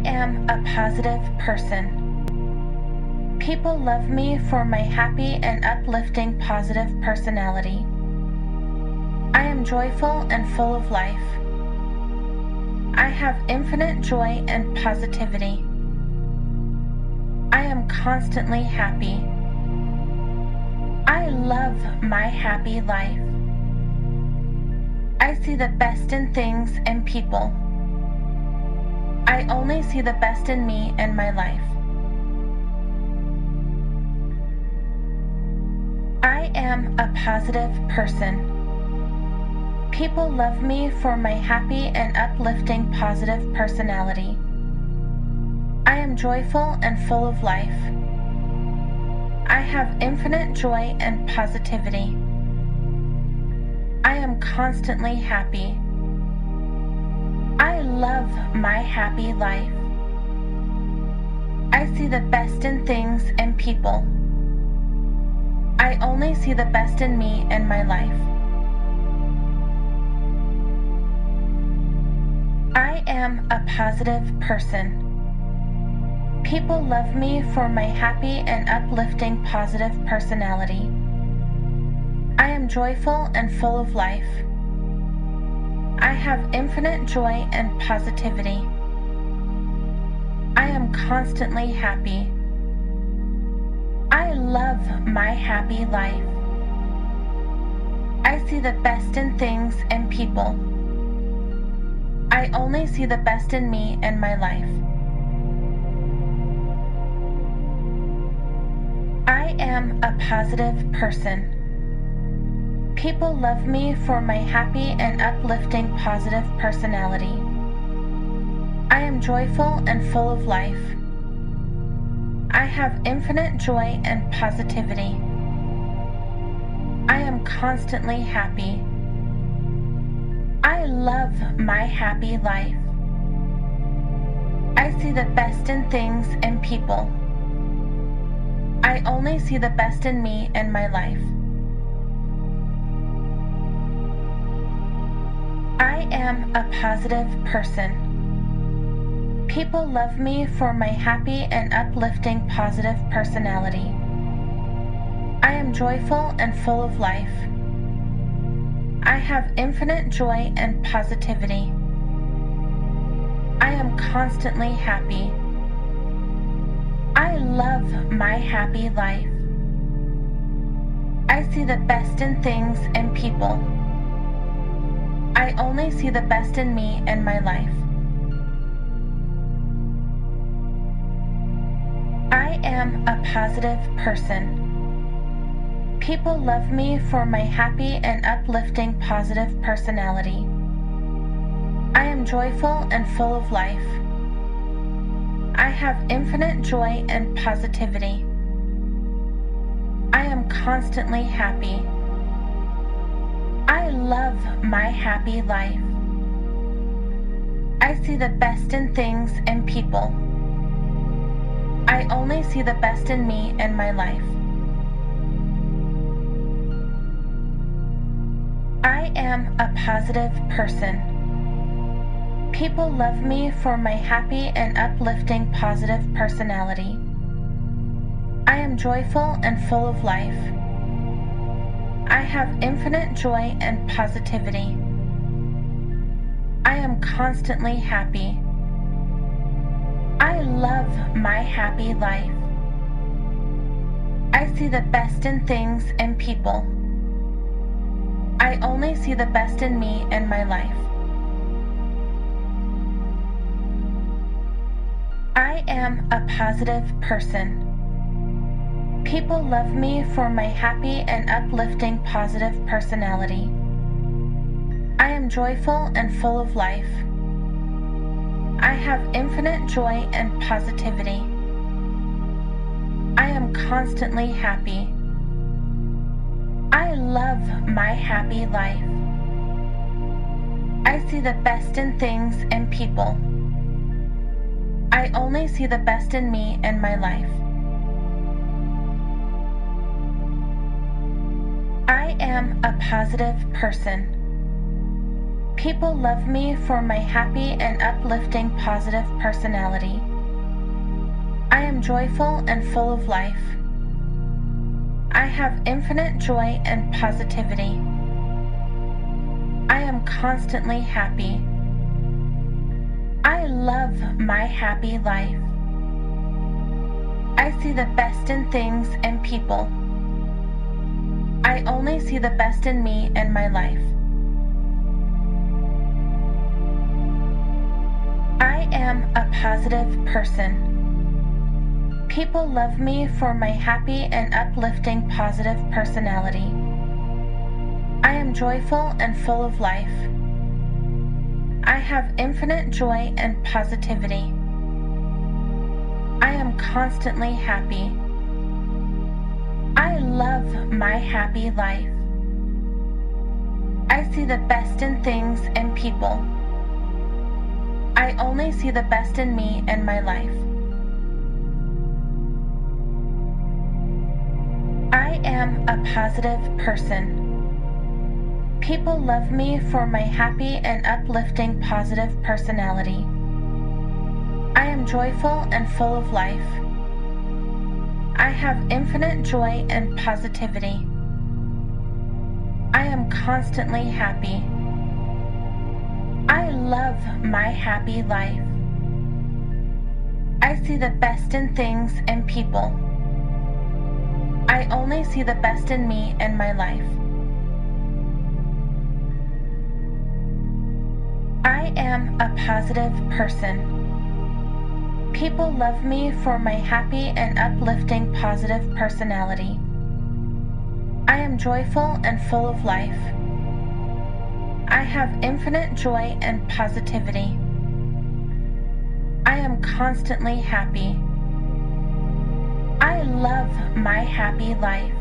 I am a positive person. People love me for my happy and uplifting positive personality. I am joyful and full of life. I have infinite joy and positivity. I am constantly happy. I love my happy life. I see the best in things and people. I only see the best in me and my life. I am a positive person. People love me for my happy and uplifting positive personality. I am joyful and full of life. I have infinite joy and positivity. I am constantly happy. I love my happy life. I see the best in things and people. I only see the best in me and my life. I am a positive person. People love me for my happy and uplifting positive personality. I am joyful and full of life. I have infinite joy and positivity. I am constantly happy. I love my happy life. I see the best in things and people. I only see the best in me and my life. I am a positive person. People love me for my happy and uplifting positive personality. I am joyful and full of life. I have infinite joy and positivity. I am constantly happy. I love my happy life. I see the best in things and people. I only see the best in me and my life. I am a positive person. People love me for my happy and uplifting positive personality. I am joyful and full of life. I have infinite joy and positivity. I am constantly happy. I love my happy life. I see the best in things and people. I only see the best in me and my life. I am a positive person. People love me for my happy and uplifting positive personality. I am joyful and full of life. I have infinite joy and positivity. I am constantly happy. I love my happy life. I see the best in things and people. I only see the best in me and my life. I am a positive person. People love me for my happy and uplifting positive personality. I am joyful and full of life. I have infinite joy and positivity. I am constantly happy. I love my happy life. I see the best in things and people. I only see the best in me and my life. I am a positive person. People love me for my happy and uplifting positive personality. I am joyful and full of life. I have infinite joy and positivity. I am constantly happy. I love my happy life. I see the best in things and people. I only see the best in me and my life. I am a positive person. People love me for my happy and uplifting positive personality. I am joyful and full of life. I have infinite joy and positivity. I am constantly happy. I love my happy life. I see the best in things and people. I only see the best in me and my life. I am a positive person. People love me for my happy and uplifting positive personality. I am joyful and full of life. I have infinite joy and positivity. I am constantly happy. I love my happy life. I see the best in things and people. I only see the best in me and my life. I am a positive person. People love me for my happy and uplifting positive personality. I am joyful and full of life. I have infinite joy and positivity. I am constantly happy. I love my happy life. I see the best in things and people. I only see the best in me and my life. I am a positive person. People love me for my happy and uplifting positive personality. I am joyful and full of life. I have infinite joy and positivity. I am constantly happy. I love my happy life.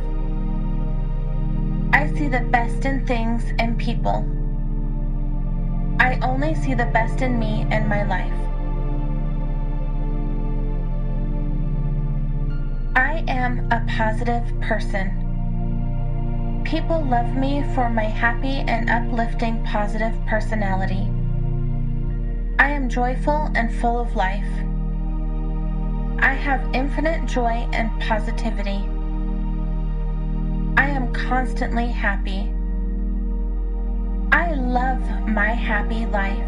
I see the best in things and people. I only see the best in me and my life. I am a positive person. People love me for my happy and uplifting positive personality. I am joyful and full of life. I have infinite joy and positivity. I am constantly happy. I love my happy life.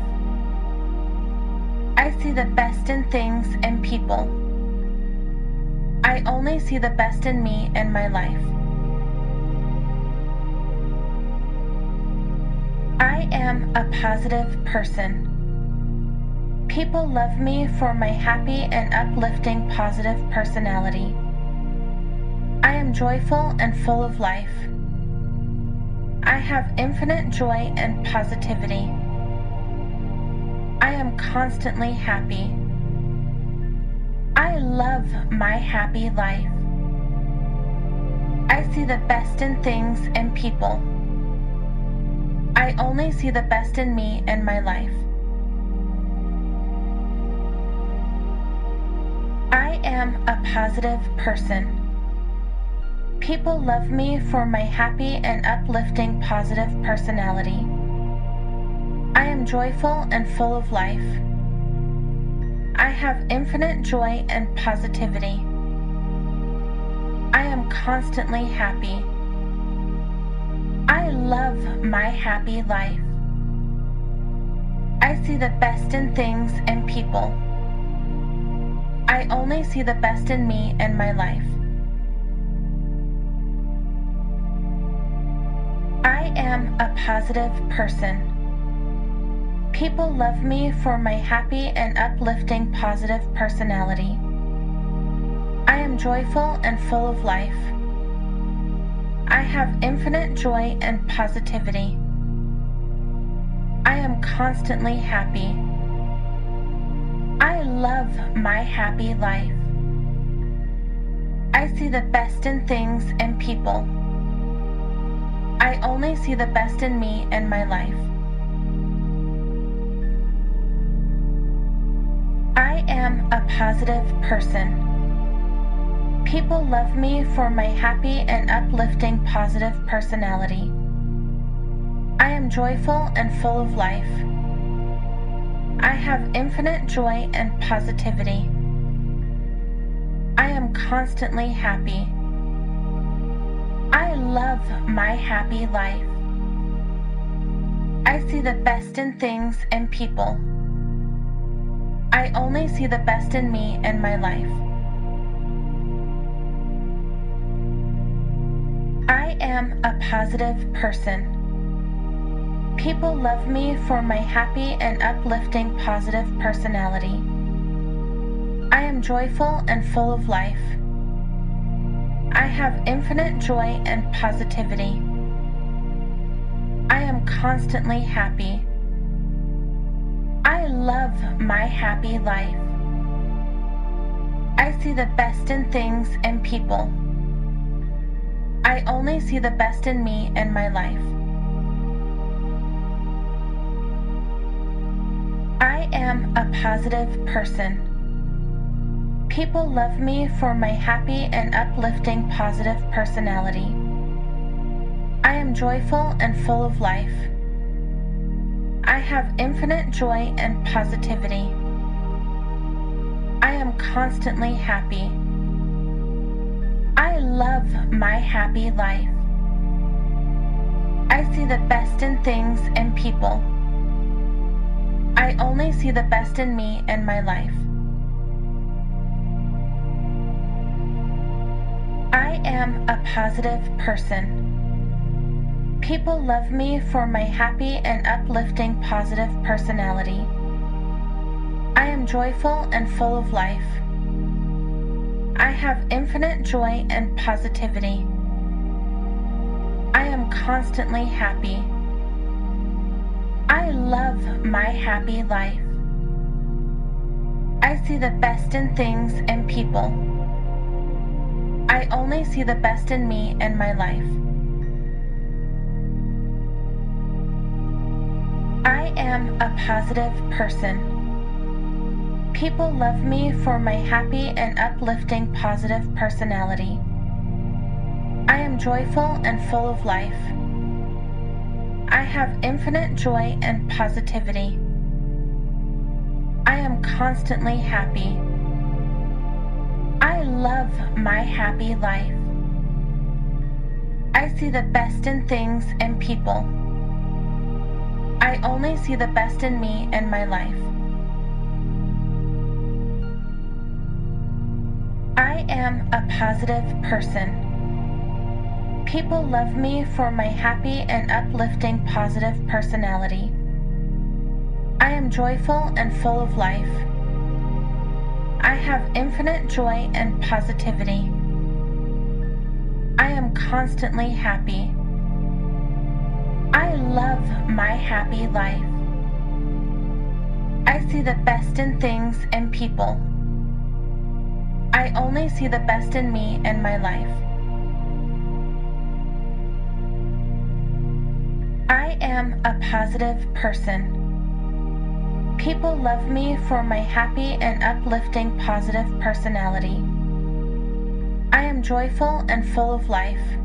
I see the best in things and people. I only see the best in me and my life. I am a positive person. People love me for my happy and uplifting positive personality. I am joyful and full of life. I have infinite joy and positivity. I am constantly happy. Love my happy life. I see the best in things and people. I only see the best in me and my life. I am a positive person. People love me for my happy and uplifting positive personality. I am joyful and full of life. I have infinite joy and positivity. I am constantly happy. I love my happy life. I see the best in things and people. I only see the best in me and my life. I am a positive person. People love me for my happy and uplifting positive personality. I am joyful and full of life. I have infinite joy and positivity. I am constantly happy. I love my happy life. I see the best in things and people. I only see the best in me and my life. I am a positive person. People love me for my happy and uplifting positive personality. I am joyful and full of life. I have infinite joy and positivity. I am constantly happy. I love my happy life. I see the best in things and people. I only see the best in me and my life. I am a positive person. People love me for my happy and uplifting positive personality. I am joyful and full of life. I have infinite joy and positivity. I am constantly happy. I love my happy life. I see the best in things and people. I only see the best in me and my life. I am a positive person. People love me for my happy and uplifting positive personality. I am joyful and full of life. I have infinite joy and positivity. I am constantly happy. I love my happy life. I see the best in things and people. I only see the best in me and my life. I am a positive person. People love me for my happy and uplifting positive personality. I am joyful and full of life. I have infinite joy and positivity. I am constantly happy. I love my happy life. I see the best in things and people. I only see the best in me and my life. I am a positive person. People love me for my happy and uplifting positive personality. I am joyful and full of life. I have infinite joy and positivity. I am constantly happy. I love my happy life. I see the best in things and people. I only see the best in me and my life. I am a positive person. People love me for my happy and uplifting positive personality. I am joyful and full of life. I have infinite joy and positivity. I am constantly happy. I love my happy life. I see the best in things and people. I only see the best in me and my life. I am a positive person. People love me for my happy and uplifting positive personality. I am joyful and full of life.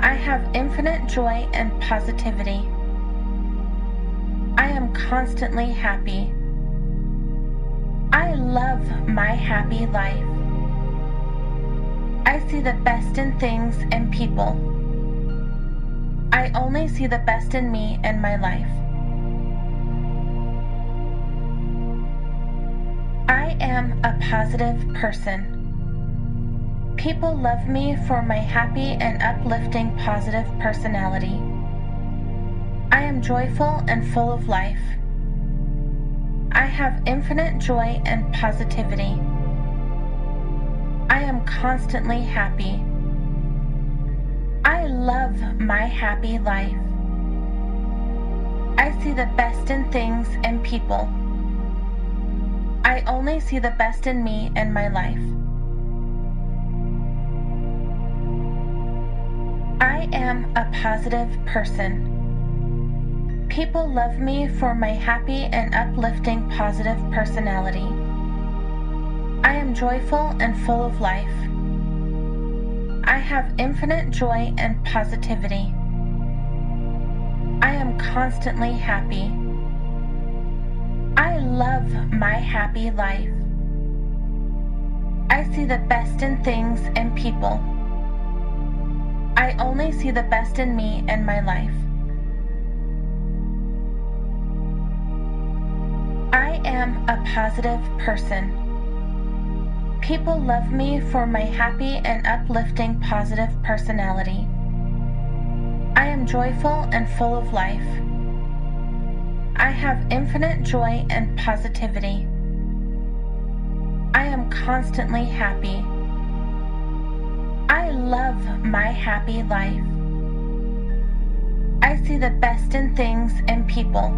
I have infinite joy and positivity. I am constantly happy. I love my happy life. I see the best in things and people. I only see the best in me and my life. I am a positive person. People love me for my happy and uplifting positive personality. I am joyful and full of life. I have infinite joy and positivity. I am constantly happy. I love my happy life. I see the best in things and people. I only see the best in me and my life. I am a positive person. People love me for my happy and uplifting positive personality. I am joyful and full of life. I have infinite joy and positivity. I am constantly happy. I love my happy life. I see the best in things and people. I only see the best in me and my life. I am a positive person. People love me for my happy and uplifting positive personality. I am joyful and full of life. I have infinite joy and positivity. I am constantly happy. I love my happy life. I see the best in things and people.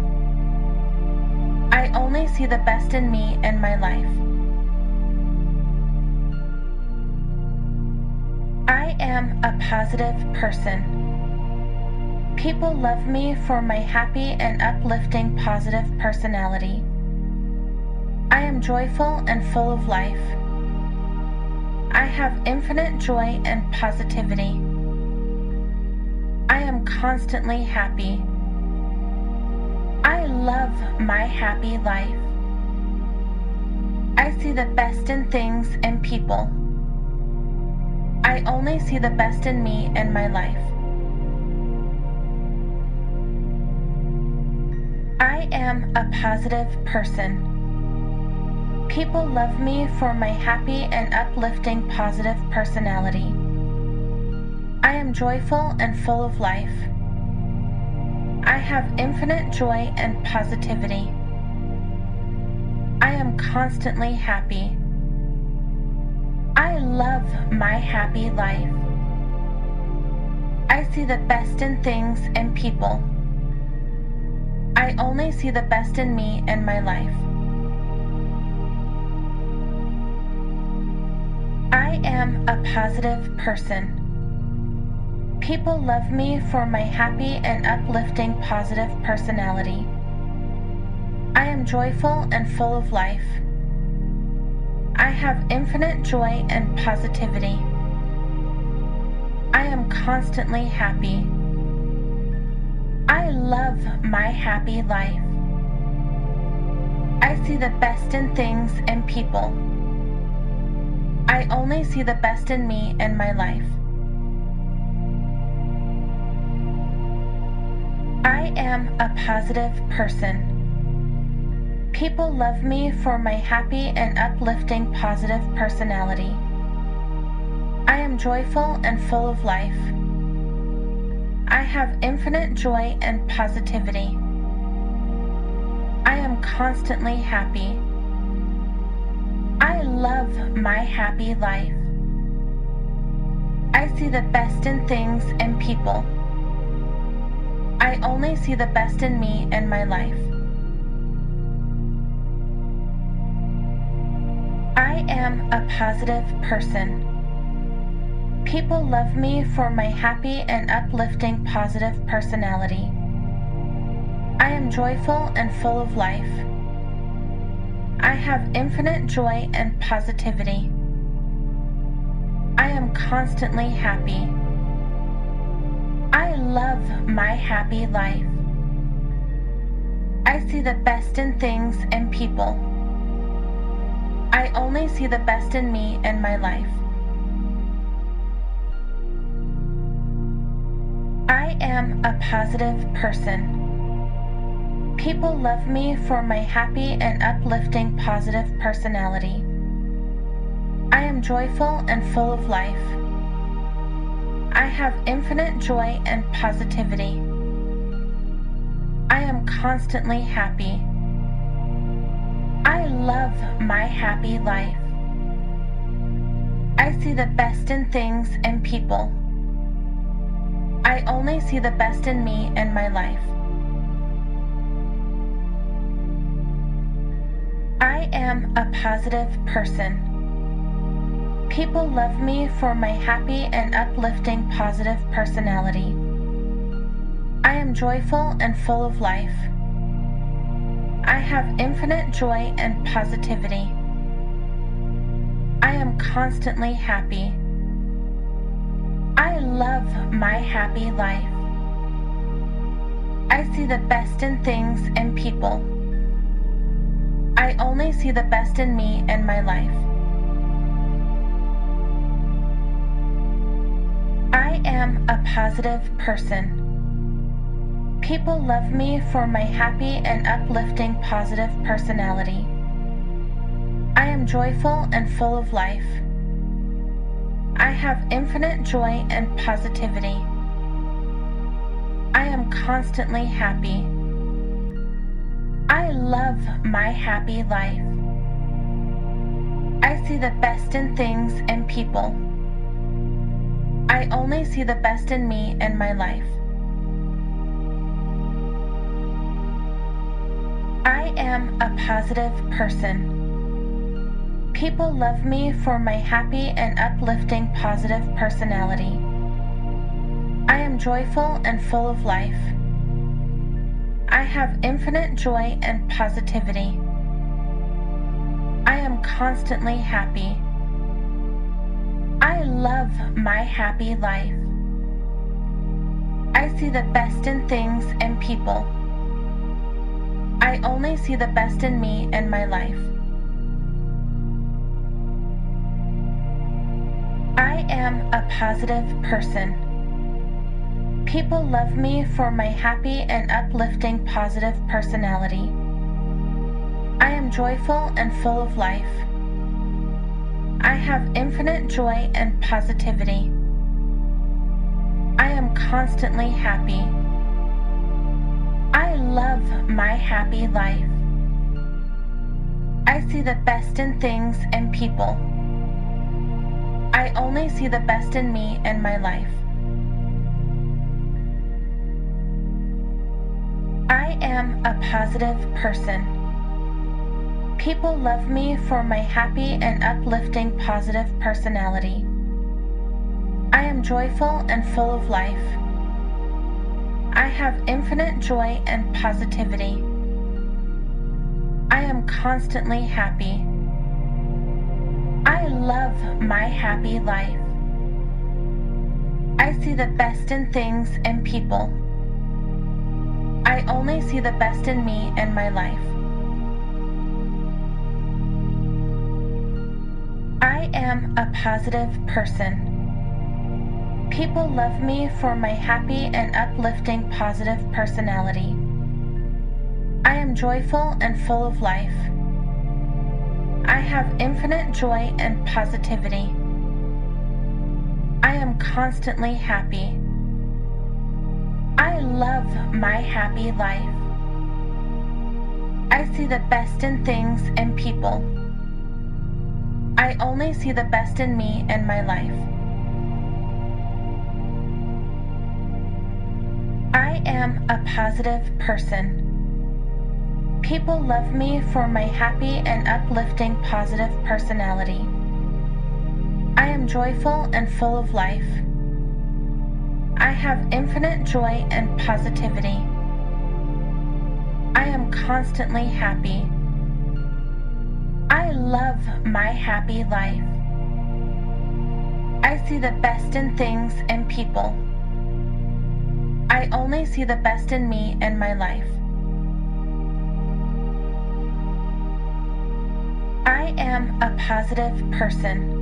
I only see the best in me and my life. I am a positive person. People love me for my happy and uplifting positive personality. I am joyful and full of life. I have infinite joy and positivity. I am constantly happy. I love my happy life. I see the best in things and people. I only see the best in me and my life. I am a positive person. People love me for my happy and uplifting positive personality. I am joyful and full of life. I have infinite joy and positivity. I am constantly happy. I love my happy life. I see the best in things and people. I only see the best in me and my life. Am a positive person. People love me for my happy and uplifting positive personality. I am joyful and full of life. I have infinite joy and positivity. I am constantly happy. I love my happy life. I see the best in things and people. I only see the best in me and my life. I am a positive person. People love me for my happy and uplifting positive personality. I am joyful and full of life. I have infinite joy and positivity. I am constantly happy. Love my happy life. I see the best in things and people. I only see the best in me and my life. I am a positive person. People love me for my happy and uplifting positive personality. I am joyful and full of life. I have infinite joy and positivity. I am constantly happy. I love my happy life. I see the best in things and people. I only see the best in me and my life. I am a positive person. People love me for my happy and uplifting positive personality. I am joyful and full of life. I have infinite joy and positivity. I am constantly happy. I love my happy life. I see the best in things and people. I only see the best in me and my life. I am a positive person. People love me for my happy and uplifting positive personality. I am joyful and full of life. I have infinite joy and positivity. I am constantly happy. I love my happy life. I see the best in things and people. I only see the best in me and my life. I am a positive person. People love me for my happy and uplifting positive personality. I am joyful and full of life. I have infinite joy and positivity. I am constantly happy. I love my happy life. I see the best in things and people. I only see the best in me and my life. I am a positive person. People love me for my happy and uplifting positive personality. I am joyful and full of life. I have infinite joy and positivity. I am constantly happy. I love my happy life. I see the best in things and people. I only see the best in me and my life. I am a positive person. People love me for my happy and uplifting positive personality. I am joyful and full of life. I have infinite joy and positivity. I am constantly happy. I love my happy life. I see the best in things and people. I only see the best in me and my life. Am a positive person. People love me for my happy and uplifting positive personality. I am joyful and full of life. I have infinite joy and positivity. I am constantly happy. I love my happy life. I see the best in things and people. I only see the best in me and my life. I am a positive person. People love me for my happy and uplifting positive personality. I am joyful and full of life. I have infinite joy and positivity. I am constantly happy. I love my happy life. I see the best in things and people. I only see the best in me and my life. I am a positive person. People love me for my happy and uplifting positive personality. I am joyful and full of life. I have infinite joy and positivity. I am constantly happy. I love my happy life. I see the best in things and people. I only see the best in me and my life. I am a positive person.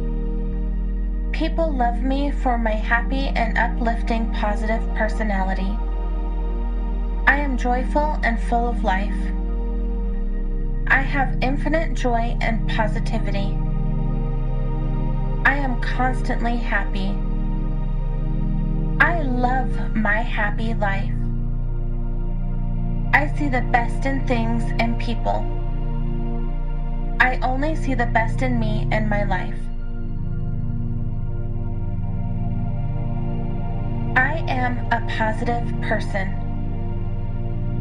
People love me for my happy and uplifting positive personality. I am joyful and full of life. I have infinite joy and positivity. I am constantly happy. I love my happy life. I see the best in things and people. I only see the best in me and my life. I am a positive person.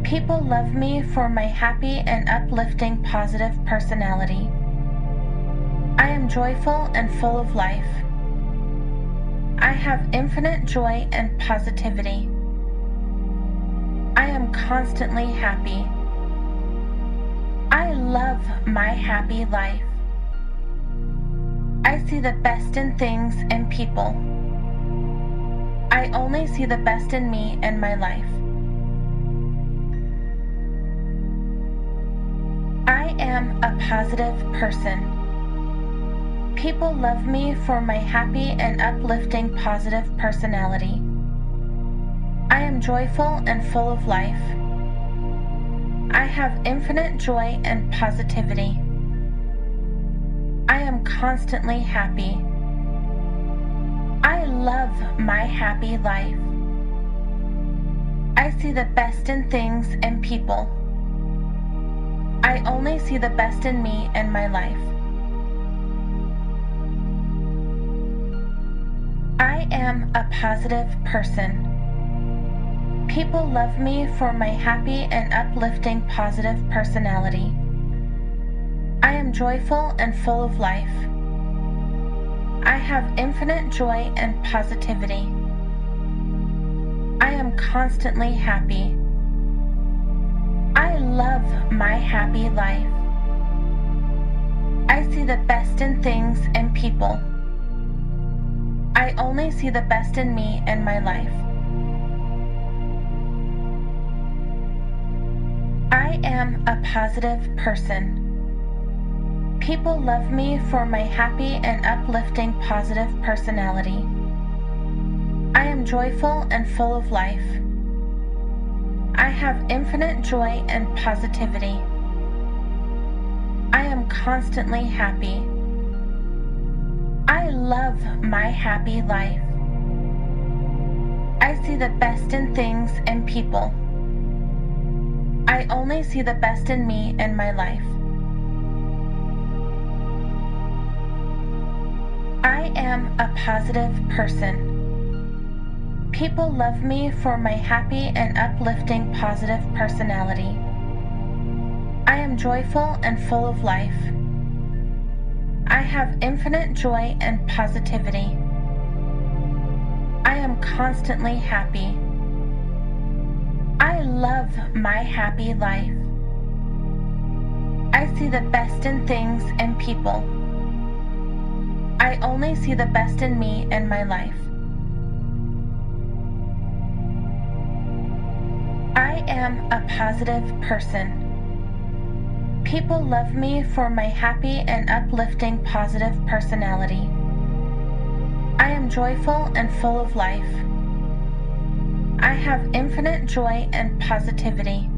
People love me for my happy and uplifting positive personality. I am joyful and full of life. I have infinite joy and positivity. I am constantly happy. I love my happy life. I see the best in things and people. I only see the best in me and my life. I am a positive person. People love me for my happy and uplifting positive personality. I am joyful and full of life. I have infinite joy and positivity. I am constantly happy. I love my happy life. I see the best in things and people. I only see the best in me and my life. I am a positive person. People love me for my happy and uplifting positive personality. I am joyful and full of life. I have infinite joy and positivity. I am constantly happy. I love my happy life. I see the best in things and people. I only see the best in me and my life. I am a positive person. People love me for my happy and uplifting positive personality. I am joyful and full of life. I have infinite joy and positivity. I am constantly happy. I love my happy life. I see the best in things and people. I only see the best in me and my life. I am a positive person. People love me for my happy and uplifting positive personality. I am joyful and full of life. I have infinite joy and positivity. I am constantly happy. I love my happy life. I see the best in things and people. I only see the best in me and my life. I am a positive person. People love me for my happy and uplifting positive personality. I am joyful and full of life. I have infinite joy and positivity.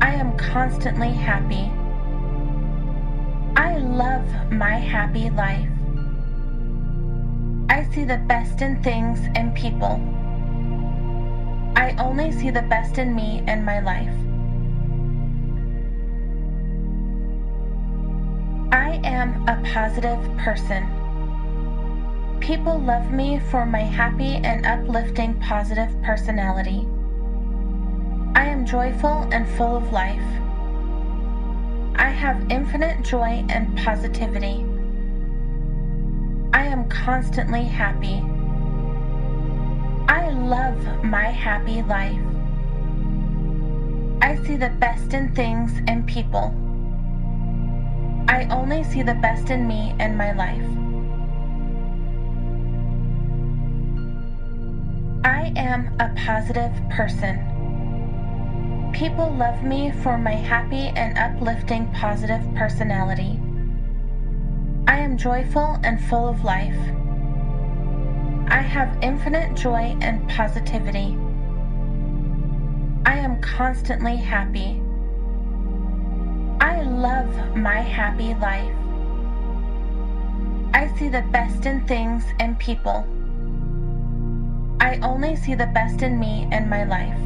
I am constantly happy. I love my happy life. I see the best in things and people. I only see the best in me and my life. I am a positive person. People love me for my happy and uplifting positive personality. I am joyful and full of life. I have infinite joy and positivity. I am constantly happy. I love my happy life. I see the best in things and people. I only see the best in me and my life. I am a positive person. People love me for my happy and uplifting positive personality. I am joyful and full of life. I have infinite joy and positivity. I am constantly happy. I love my happy life. I see the best in things and people. I only see the best in me and my life.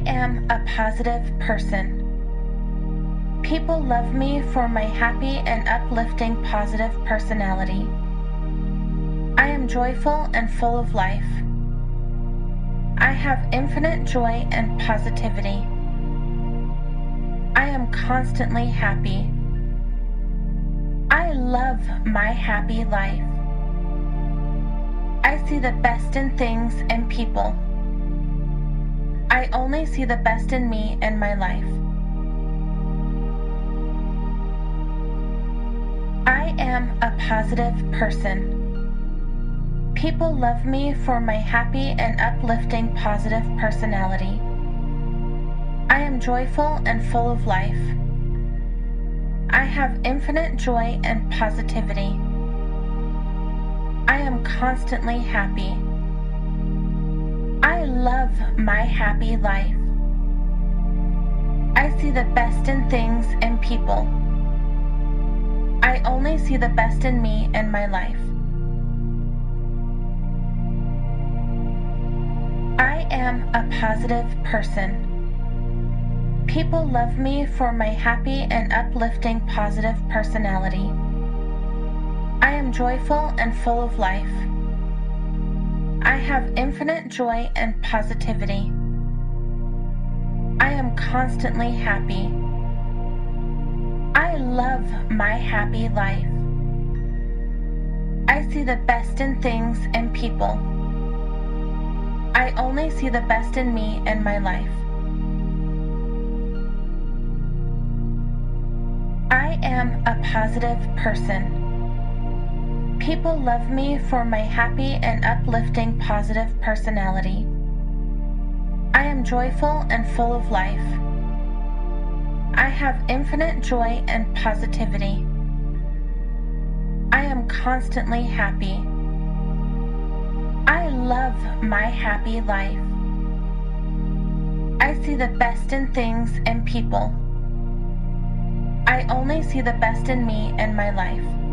I am a positive person. People love me for my happy and uplifting positive personality. I am joyful and full of life. I have infinite joy and positivity. I am constantly happy. I love my happy life. I see the best in things and people. I only see the best in me and my life. I am a positive person. People love me for my happy and uplifting positive personality. I am joyful and full of life. I have infinite joy and positivity. I am constantly happy. I love my happy life. I see the best in things and people. I only see the best in me and my life. I am a positive person. People love me for my happy and uplifting positive personality. I am joyful and full of life. I have infinite joy and positivity. I am constantly happy. I love my happy life. I see the best in things and people. I only see the best in me and my life. I am a positive person. People love me for my happy and uplifting positive personality. I am joyful and full of life. I have infinite joy and positivity. I am constantly happy. I love my happy life. I see the best in things and people. I only see the best in me and my life.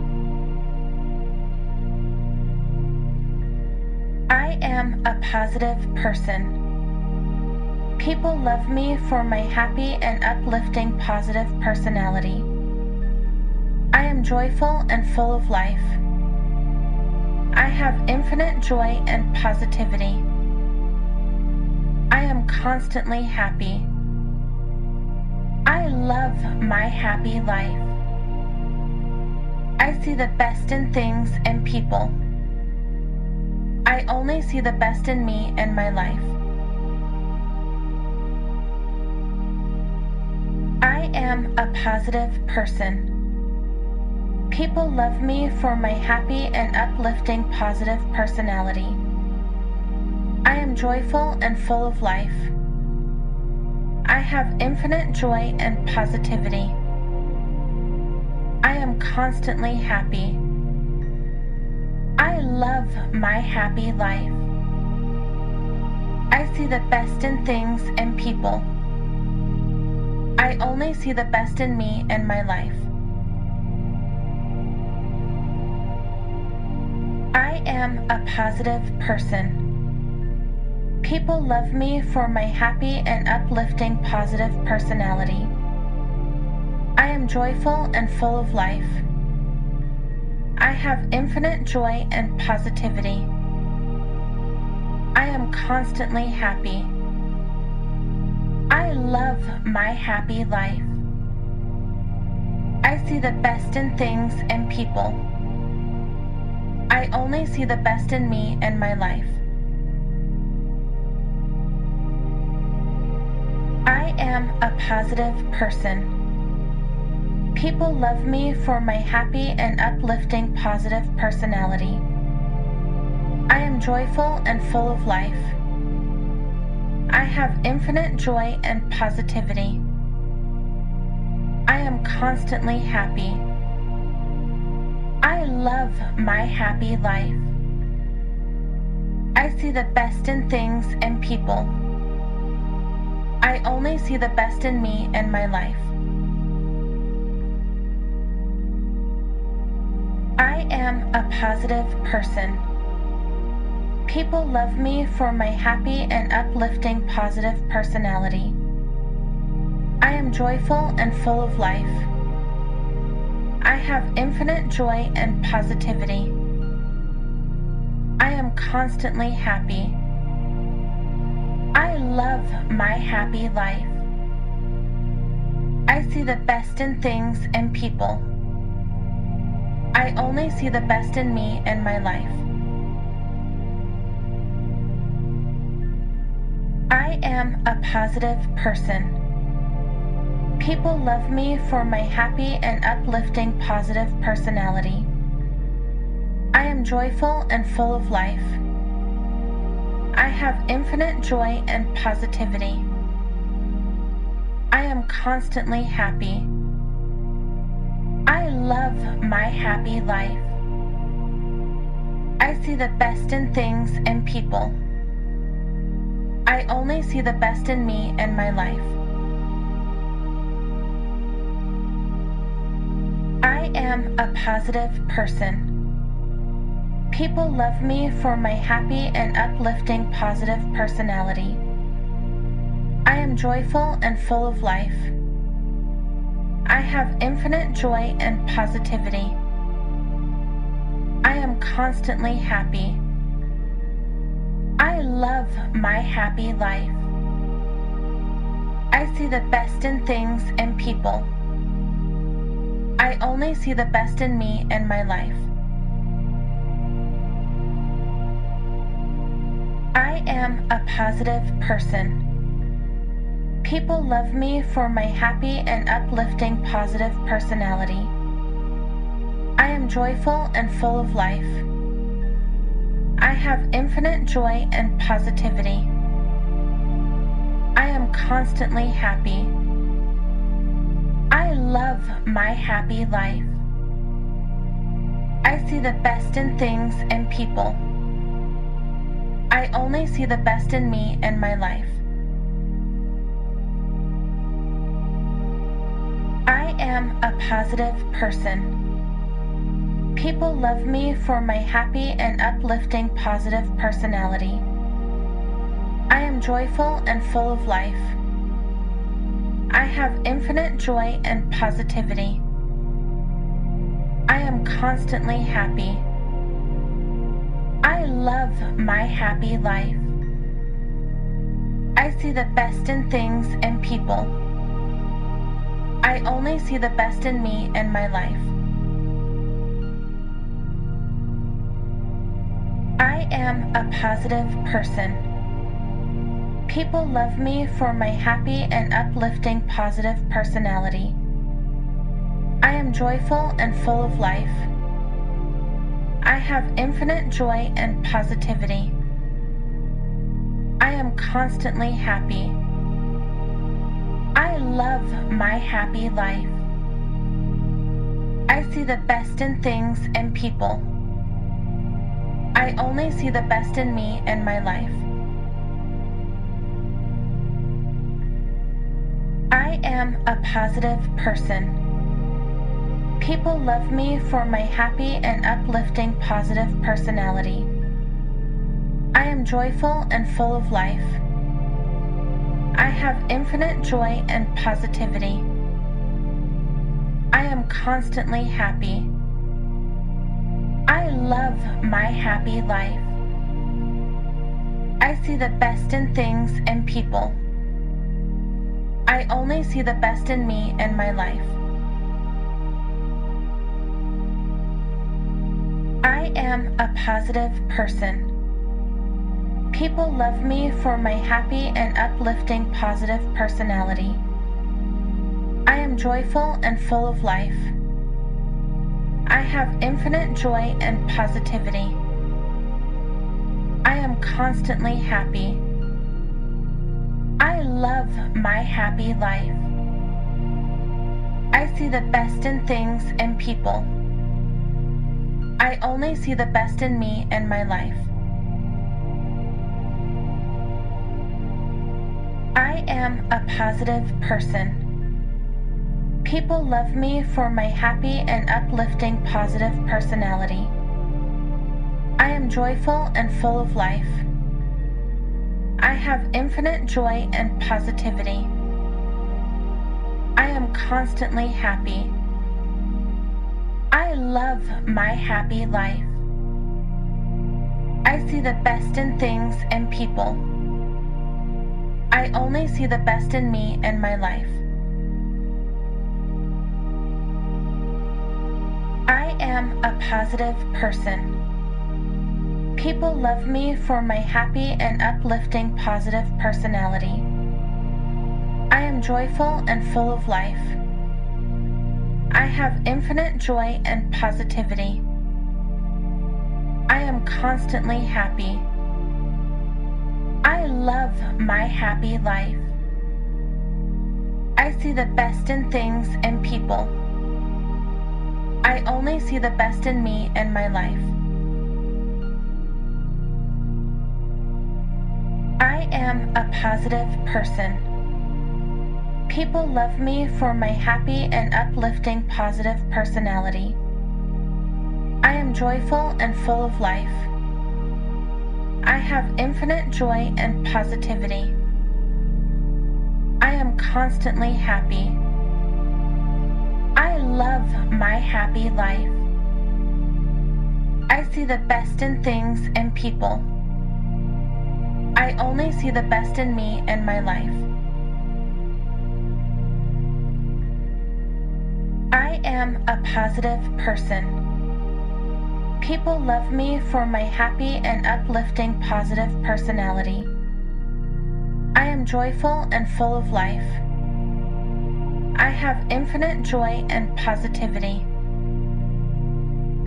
I am a positive person. People love me for my happy and uplifting positive personality. I am joyful and full of life. I have infinite joy and positivity. I am constantly happy. I love my happy life. I see the best in things and people. I only see the best in me and my life. I am a positive person. People love me for my happy and uplifting positive personality. I am joyful and full of life. I have infinite joy and positivity. I am constantly happy. Love my happy life. I see the best in things and people. I only see the best in me and my life. I am a positive person. People love me for my happy and uplifting positive personality. I am joyful and full of life. I have infinite joy and positivity. I am constantly happy. I love my happy life. I see the best in things and people. I only see the best in me and my life. I am a positive person. People love me for my happy and uplifting positive personality. I am joyful and full of life. I have infinite joy and positivity. I am constantly happy. I love my happy life. I see the best in things and people. I only see the best in me and my life. Am a positive person. People love me for my happy and uplifting positive personality. I am joyful and full of life. I have infinite joy and positivity. I am constantly happy. I love my happy life. I see the best in things and people. I only see the best in me and my life. I am a positive person. People love me for my happy and uplifting positive personality. I am joyful and full of life. I have infinite joy and positivity. I am constantly happy. Love my happy life. I see the best in things and people. I only see the best in me and my life. I am a positive person. People love me for my happy and uplifting positive personality. I am joyful and full of life. I have infinite joy and positivity. I am constantly happy. I love my happy life. I see the best in things and people. I only see the best in me and my life. I am a positive person. People love me for my happy and uplifting positive personality. I am joyful and full of life. I have infinite joy and positivity. I am constantly happy. I love my happy life. I see the best in things and people. I only see the best in me and my life. Am a positive person. People love me for my happy and uplifting positive personality. I am joyful and full of life. I have infinite joy and positivity. I am constantly happy. I love my happy life. I see the best in things and people. I only see the best in me and my life. I am a positive person. People love me for my happy and uplifting positive personality. I am joyful and full of life. I have infinite joy and positivity. I am constantly happy. I love my happy life. I see the best in things and people. I only see the best in me and my life. I am a positive person. People love me for my happy and uplifting positive personality. I am joyful and full of life. I have infinite joy and positivity. I am constantly happy. I love my happy life. I see the best in things and people. I only see the best in me and my life. I am a positive person. People love me for my happy and uplifting positive personality. I am joyful and full of life. I have infinite joy and positivity. I am constantly happy. I love my happy life. I see the best in things and people. I only see the best in me and my life. I am a positive person. People love me for my happy and uplifting positive personality. I am joyful and full of life. I have infinite joy and positivity. I am constantly happy. I love my happy life. I see the best in things and people. I only see the best in me and my life. I am a positive person. People love me for my happy and uplifting positive personality. I am joyful and full of life. I have infinite joy and positivity. I am constantly happy. I love my happy life. I see the best in things and people. I only see the best in me and my life. I am a positive person. People love me for my happy and uplifting positive personality. I am joyful and full of life. I have infinite joy and positivity. I am constantly happy. I love my happy life. I see the best in things and people. I only see the best in me and my life. I am a positive person. People love me for my happy and uplifting positive personality. I am joyful and full of life. I have infinite joy and positivity.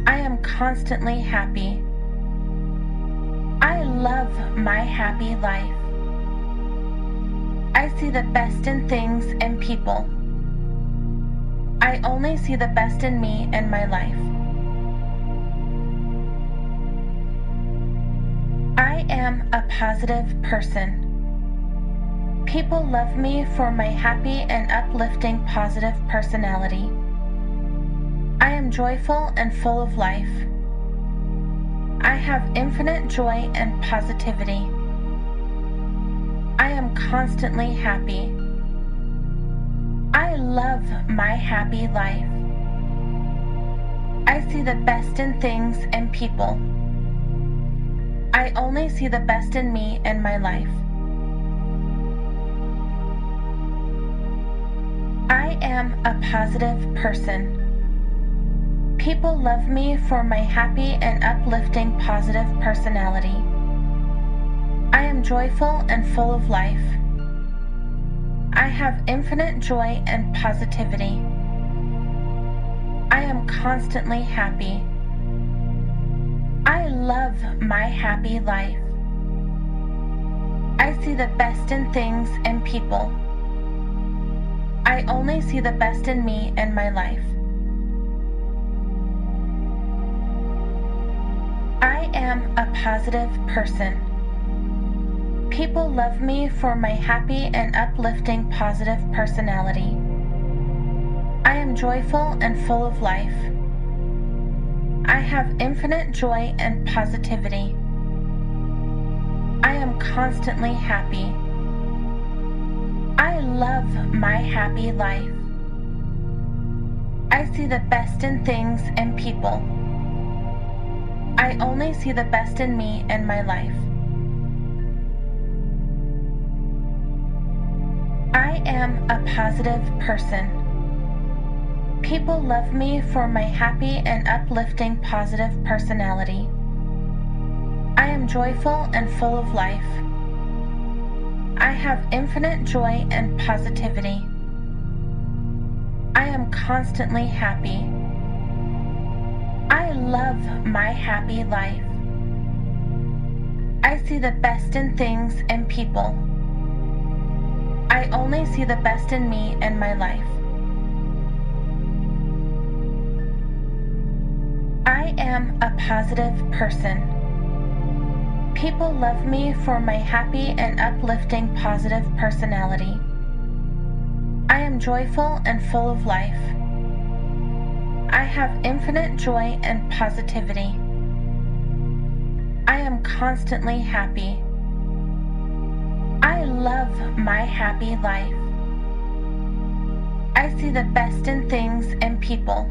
I am constantly happy. I love my happy life. I see the best in things and people. I only see the best in me and my life. Am a positive person. People love me for my happy and uplifting positive personality. I am joyful and full of life. I have infinite joy and positivity. I am constantly happy. I love my happy life. I see the best in things and people. I only see the best in me and my life. I am a positive person. People love me for my happy and uplifting positive personality. I am joyful and full of life. I have infinite joy and positivity. I am constantly happy. I love my happy life. I see the best in things and people. I only see the best in me and my life. I am a positive person. People love me for my happy and uplifting positive personality. I am joyful and full of life. I have infinite joy and positivity. I am constantly happy. I love my happy life. I see the best in things and people. I only see the best in me and my life. I am a positive person. People love me for my happy and uplifting positive personality. I am joyful and full of life. I have infinite joy and positivity. I am constantly happy. I love my happy life. I see the best in things and people. I only see the best in me and my life. I am a positive person. People love me for my happy and uplifting positive personality. I am joyful and full of life. I have infinite joy and positivity. I am constantly happy. I love my happy life. I see the best in things and people.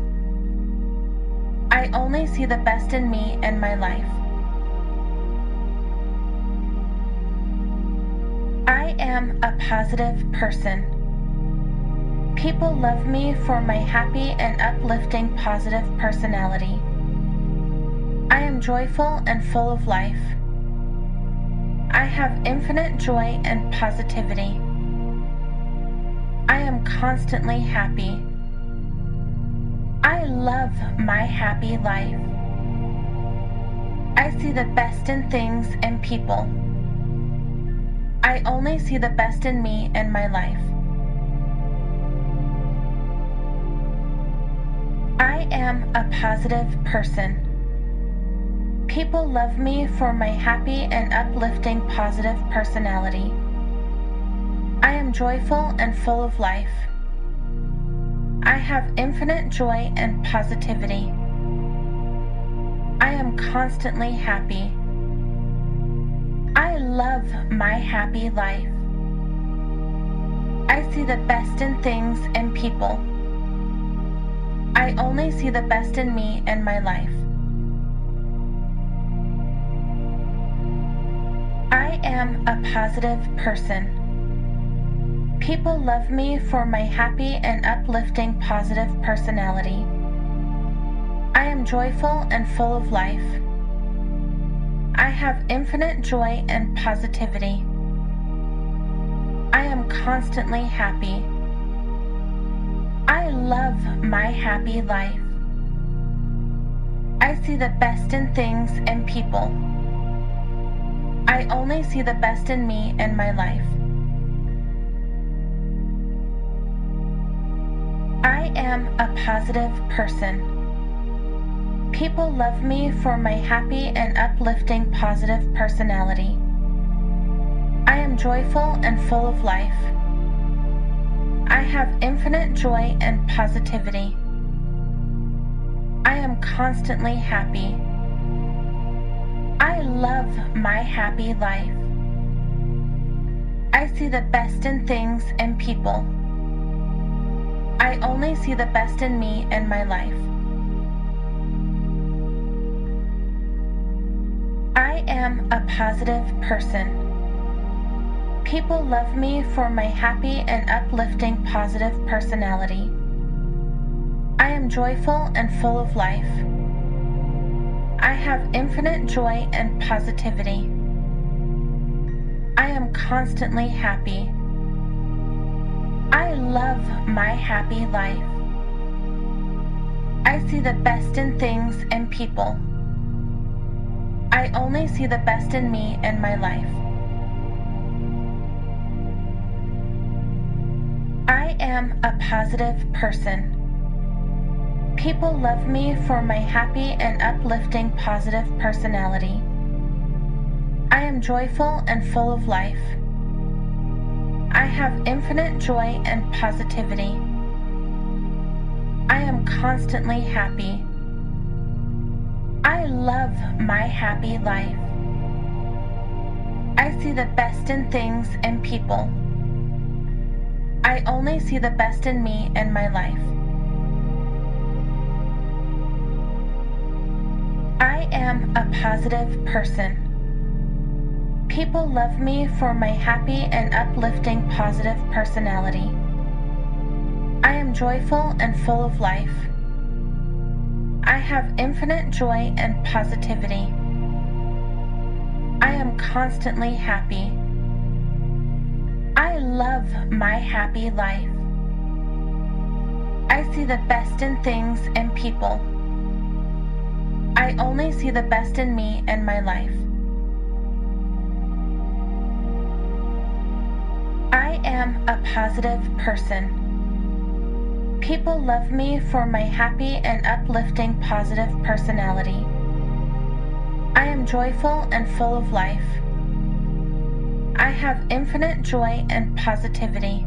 I only see the best in me and my life. I am a positive person. People love me for my happy and uplifting positive personality. I am joyful and full of life. I have infinite joy and positivity. I am constantly happy. I love my happy life. I see the best in things and people. I only see the best in me and my life. I am a positive person. People love me for my happy and uplifting positive personality. I am joyful and full of life. I have infinite joy and positivity. I am constantly happy. I love my happy life. I see the best in things and people. I only see the best in me and my life. I am a positive person. People love me for my happy and uplifting positive personality. I am joyful and full of life. I have infinite joy and positivity. I am constantly happy. I love my happy life. I see the best in things and people. I only see the best in me and my life. I am a positive person. People love me for my happy and uplifting positive personality. I am joyful and full of life. I have infinite joy and positivity. I am constantly happy. I love my happy life. I see the best in things and people. I only see the best in me and my life. I am a positive person. People love me for my happy and uplifting positive personality. I am joyful and full of life. I have infinite joy and positivity. I am constantly happy. I love my happy life. I see the best in things and people. I only see the best in me and my life. I am a positive person. People love me for my happy and uplifting positive personality. I am joyful and full of life. I have infinite joy and positivity. I am constantly happy. I love my happy life. I see the best in things and people. I only see the best in me and my life. I am a positive person. People love me for my happy and uplifting positive personality. I am joyful and full of life. I have infinite joy and positivity. I am constantly happy. I love my happy life. I see the best in things and people. I only see the best in me and my life. I am a positive person. People love me for my happy and uplifting positive personality. I am joyful and full of life. I have infinite joy and positivity.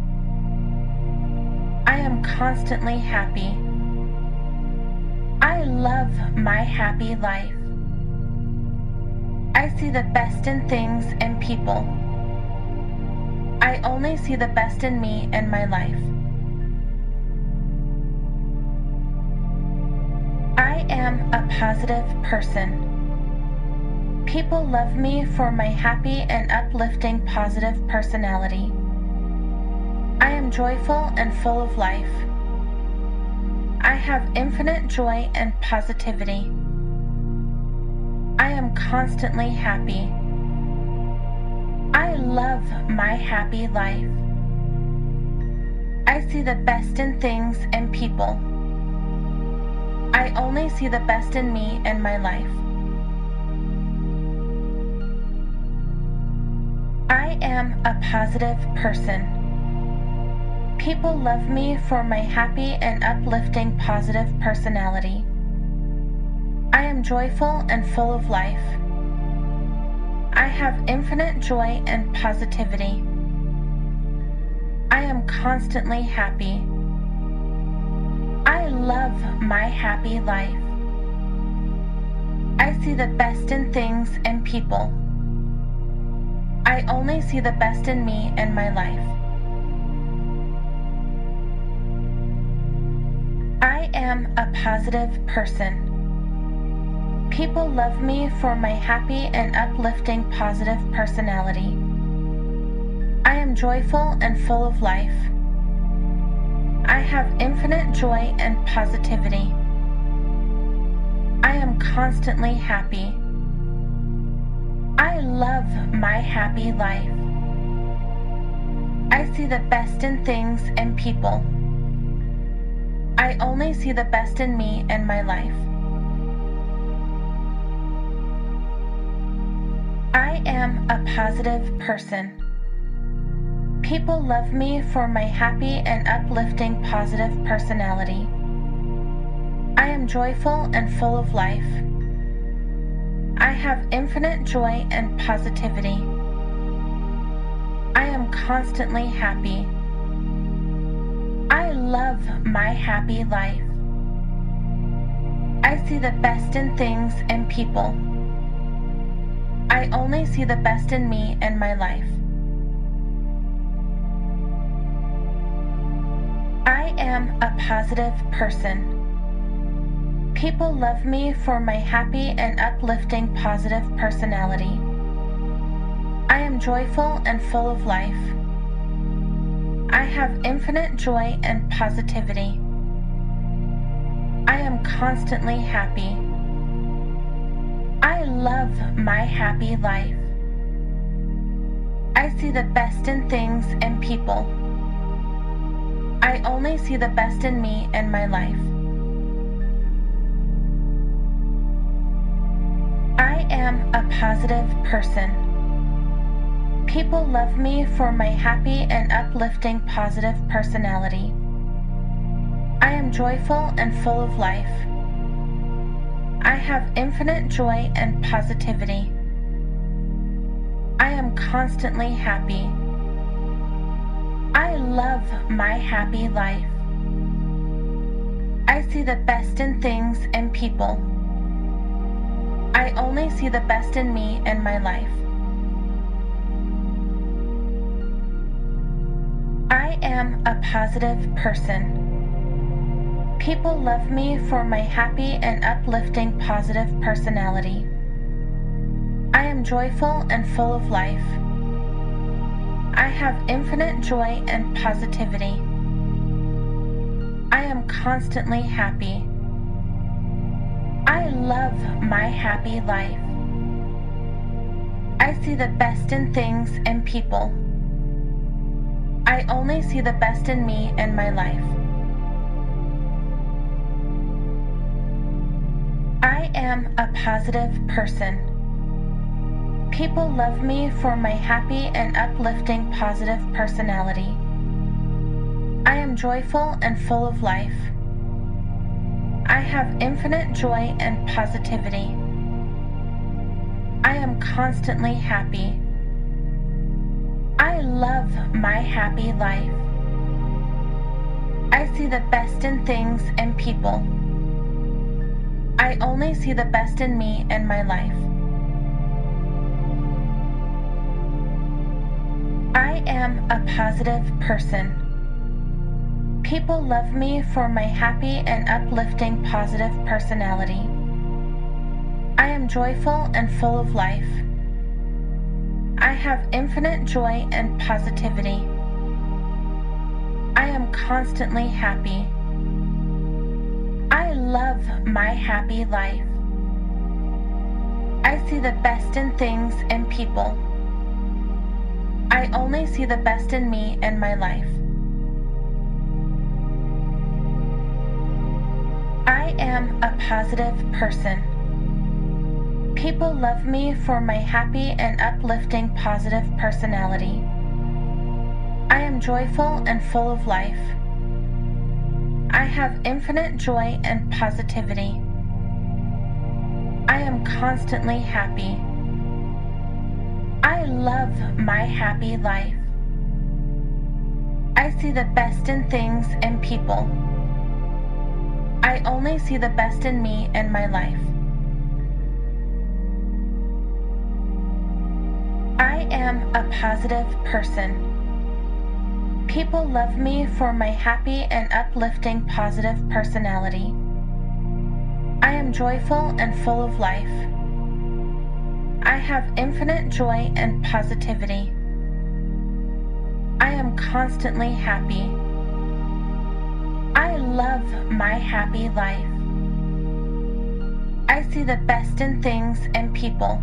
I am constantly happy. I love my happy life. I see the best in things and people. I only see the best in me and my life. I am a positive person. People love me for my happy and uplifting positive personality. I am joyful and full of life. I have infinite joy and positivity. I am constantly happy. I love my happy life. I see the best in things and people. I only see the best in me and my life. I am a positive person. People love me for my happy and uplifting positive personality. I am joyful and full of life. I have infinite joy and positivity. I am constantly happy. I love my happy life. I see the best in things and people. I only see the best in me and my life. I am a positive person. People love me for my happy and uplifting positive personality. I am joyful and full of life. I have infinite joy and positivity. I am constantly happy. I love my happy life. I see the best in things and people. I only see the best in me and my life. I am a positive person. People love me for my happy and uplifting positive personality. I am joyful and full of life. I have infinite joy and positivity. I am constantly happy. I love my happy life. I see the best in things and people. I only see the best in me and my life. I am a positive person. People love me for my happy and uplifting positive personality. I am joyful and full of life. I have infinite joy and positivity. I am constantly happy. I love my happy life. I see the best in things and people. I only see the best in me and my life. I am a positive person. People love me for my happy and uplifting positive personality. I am joyful and full of life. I have infinite joy and positivity. I am constantly happy. I love my happy life. I see the best in things and people. I only see the best in me and my life. I am a positive person. People love me for my happy and uplifting positive personality. I am joyful and full of life. I have infinite joy and positivity. I am constantly happy. I love my happy life. I see the best in things and people. I only see the best in me and my life. I am a positive person. People love me for my happy and uplifting positive personality. I am joyful and full of life. I have infinite joy and positivity. I am constantly happy. I love my happy life. I see the best in things and people. I only see the best in me and my life. I am a positive person. People love me for my happy and uplifting positive personality. I am joyful and full of life. I have infinite joy and positivity. I am constantly happy love my happy life. I see the best in things and people. I only see the best in me and my life. I am a positive person. People love me for my happy and uplifting positive personality. I am joyful and full of life. I have infinite joy and positivity. I am constantly happy. I love my happy life. I see the best in things and people. I only see the best in me and my life. I am a positive person. People love me for my happy and uplifting positive personality. I am joyful and full of life. I have infinite joy and positivity. I am constantly happy. I love my happy life. I see the best in things and people.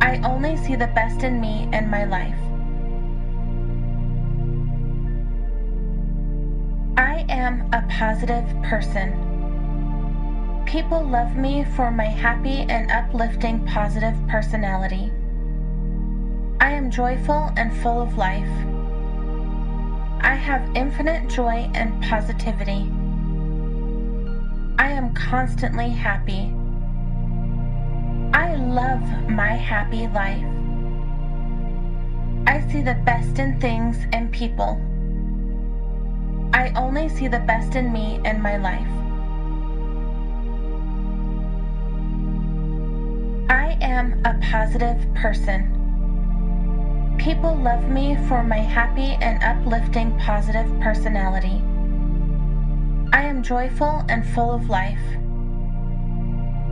I only see the best in me and my life. I am a positive person. People love me for my happy and uplifting positive personality. I am joyful and full of life. I have infinite joy and positivity. I am constantly happy. I love my happy life. I see the best in things and people. I only see the best in me and my life. I am a positive person. People love me for my happy and uplifting positive personality. I am joyful and full of life.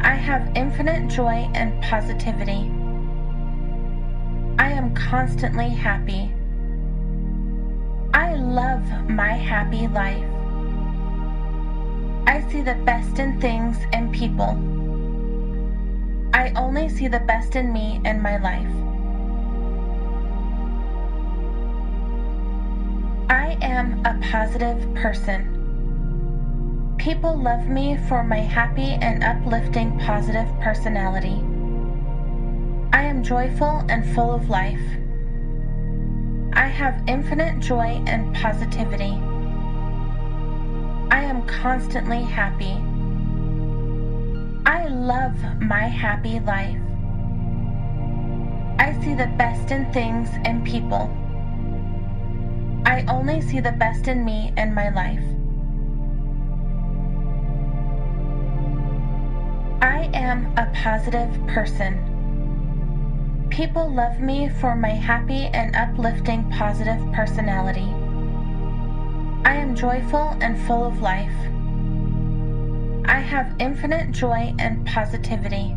I have infinite joy and positivity. I am constantly happy. I love my happy life. I see the best in things and people. I only see the best in me and my life. I am a positive person. People love me for my happy and uplifting positive personality. I am joyful and full of life. I have infinite joy and positivity. I am constantly happy. I love my happy life. I see the best in things and people. I only see the best in me and my life. I am a positive person. People love me for my happy and uplifting positive personality. I am joyful and full of life. I have infinite joy and positivity.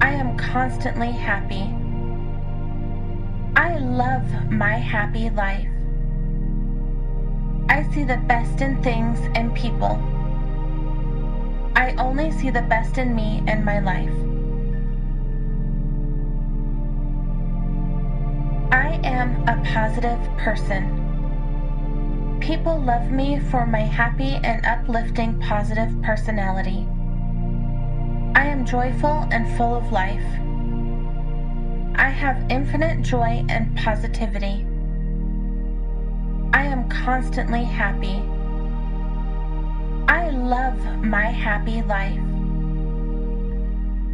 I am constantly happy. I love my happy life. I see the best in things and people. I only see the best in me and my life. I am a positive person. People love me for my happy and uplifting positive personality. I am joyful and full of life. I have infinite joy and positivity. I am constantly happy. I love my happy life.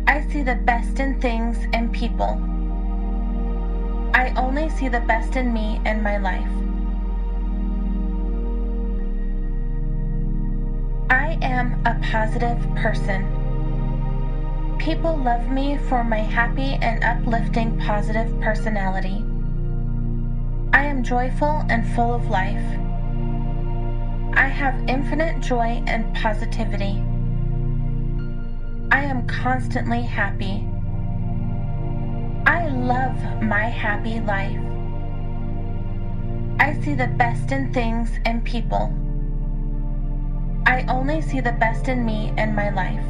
I see the best in things and people. I only see the best in me and my life. I am a positive person. People love me for my happy and uplifting positive personality. I am joyful and full of life. I have infinite joy and positivity. I am constantly happy. I love my happy life. I see the best in things and people. I only see the best in me and my life.